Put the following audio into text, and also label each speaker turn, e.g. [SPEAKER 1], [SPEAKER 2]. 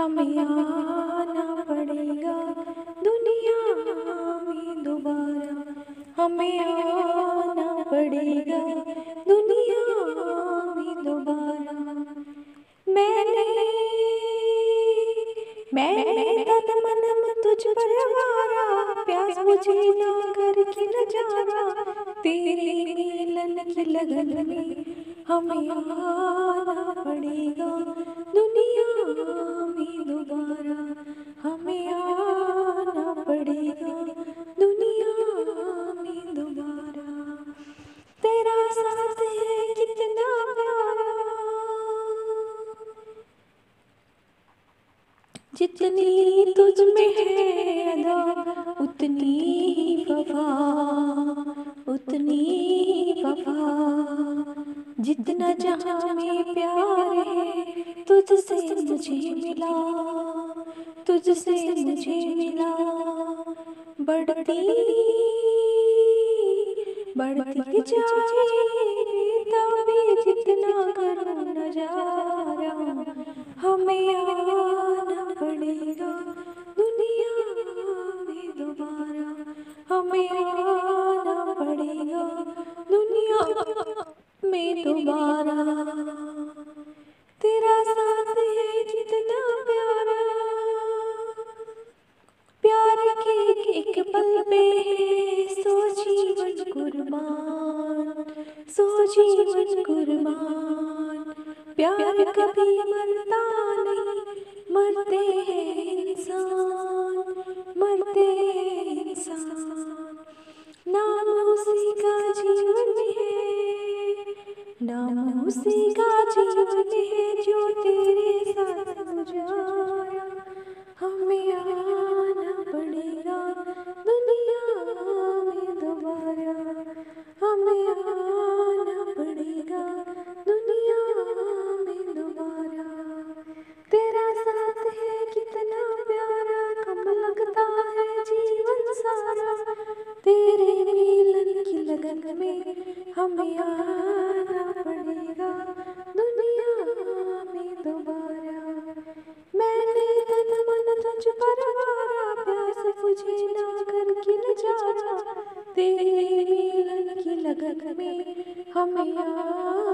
[SPEAKER 1] हमें आना पड़ेगा। दुनिया में दोबारा हमें आना पड़ेगा। दुनिया में दोबारा। मैंने मैंने तन मन तुझ पर वारा प्यास बुझी ना करके नज़ारा तेरे मिलन की लगन में हमें आना पड़ेगा। दुनिया दोबारा, हमें आना पड़ेगा। दुनिया दोबारा। तेरा साथ जितनी तुझ में है अदा, उतनी ही वफा। उतनी ही वफा। जितना जहाँ में प्यार है तुझसे मुझे मिला तुझसे मुझे मिला। बढ़ती बढ़ती जाए तभी जितना करो नज़ारा। हमें आना पड़ेगा दुनिया में दोबारा। हमें आना पड़ेगा दुनिया में दोबारा। कुर्बान। सो जीवन कुर्बान। प्यार कभी मरता नहीं, मरते हैं इंसान, मरते इंसान। नाम उसी का जीवन है नाम उसी का जीवन है हमें आना पड़ेगा। दुनिया में दोबारा। मैंने तन मन तुझ पर वारा प्यास मुझे ना नज़ारा तेरे मिलन की लगन में हमें आना